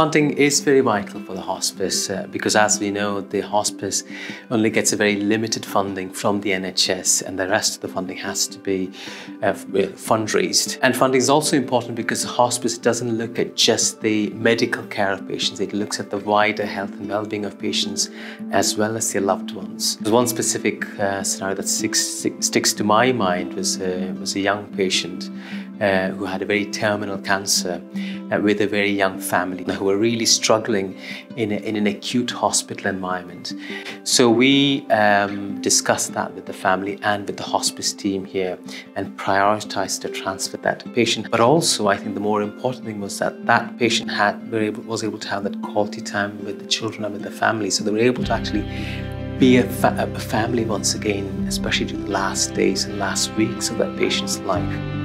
Funding is very vital for the hospice uh, because, as we know, the hospice only gets a very limited funding from the NHS, and the rest of the funding has to be uh, uh, fundraised. And funding is also important because the hospice doesn't look at just the medical care of patients, it looks at the wider health and well being of patients as well as their loved ones. There's one specific uh, scenario that sticks, sticks to my mind was, uh, was a young patient uh, who had a very terminal cancer with a very young family who were really struggling in, a, in an acute hospital environment. So we um, discussed that with the family and with the hospice team here and prioritized to transfer that patient. But also, I think the more important thing was that that patient had able, was able to have that quality time with the children and with the family. So they were able to actually be a, fa a family once again, especially to the last days and last weeks of that patient's life.